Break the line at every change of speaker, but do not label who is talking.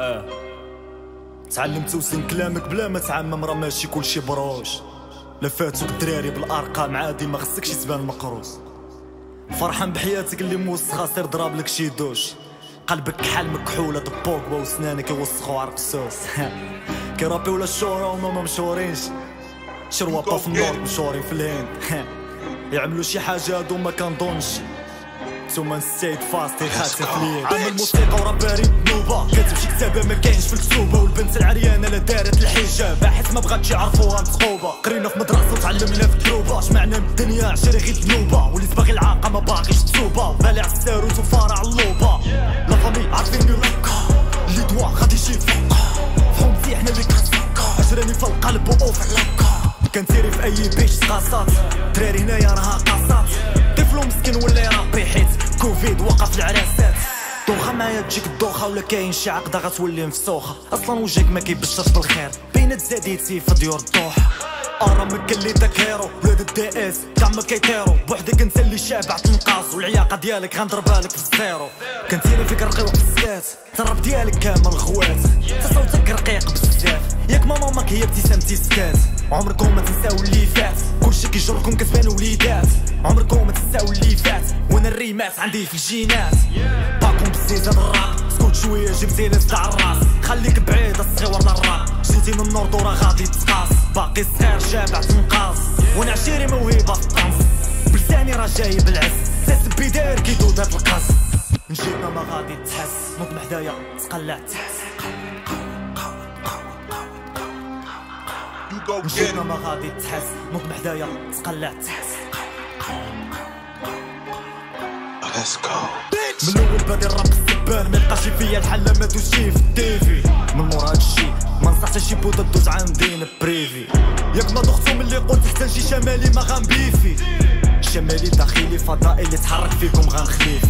آه. تعلمت وسن كلامك بلا ما تعمم راه ماشي كلشي بروش. لفاتوك الدراري بالأرقام عادي ما خصكش تبان مقروص فرحان بحياتك اللي موسخه سير ضرب لك شي دوش. قلبك كحل مكحولة دبوكبا وسنانك يوسخوا عرق السوس كيرابي ولا الشهرة وما ما مشهورينش شروابا في النور مشهورين في الهند. يعملوا شي حاجة هادو ما كنظنش. ثم نسيت فاستي خاتي فليك عامل موسيقى وراباري بنوبة كاتب شي كتابة ما كاينش في الكتوبة والبنت العريانة لا دارت الحجاب حيت ما بغاتش يعرفوها مسخوبة قرينا في مدرسة وتعلمنا في الدروبة اش معنى من الدنيا عشري غير ذنوبة وليت باغي العاقة ما باغيش تسوبة بالي على الساروت وفارع اللوبة لا فامي عارفيني لوكا اللي دوا غادي يجي فوقا فهمتي حنا اللي كنسكا اجراني في القلب واوفر لوكا كنتيري في اي بيش تقاصات دراري هنايا راها قاصات طفل مسكين ولا يربي وقف العراسات دوخة معايا تجيك الدوخة ولا كاين شي عقدة غتولي مفسوخة. أصلا وجهك ما كيبشرش بالخير بينات زاديتي في ديور الضوحة ارا مكا اللي داك هيرو. ولاد الدي إس كاع ما كيطيرو بوحدك انت اللي شابع تنقاص والعياقة ديالك غنضربها لك في الزيرو. كنتيري فيك رقيق بزاف الراب ديالك كامل خوات. تصوتك رقيق بزاف. ياك ماما ماك هي ابتسامتي سكات عمركم ما تنساو اللي فات. كلشي كيجركم كسبان وليدات. عمركم ما تنساو اللي فات. وأنا الريمات عندي في الجينات. باكم بالزيت الراب سكوت شوية جيب زينة تاع الراس خليك بعيد الصغيور الراب جيتي من النور دورا غادي تقاس باقي صغير جابع تنقاص وأنا عشيري موهبه في الطنس بلساني راه جاي بالعز ساس بيدار كيدود هاد القاس نجيبنا ما غادي تحس نوض حدايا تقلع تحس
it.
ما غادي تحس نوض حدايا تقلع تحس
Let's go.
من الأول بادي الراب السبان ما يبقاش فيا الحل ما دوزشي في التيفي من مور هادشي ما نصحش شي بوطه دوز عندي بريفي. ياك ما ضغطو من اللي قلت حتى شي شمالي ما غنبيفي. شمالي داخلي فضائي اللي تحرك فيكم غنخليفي.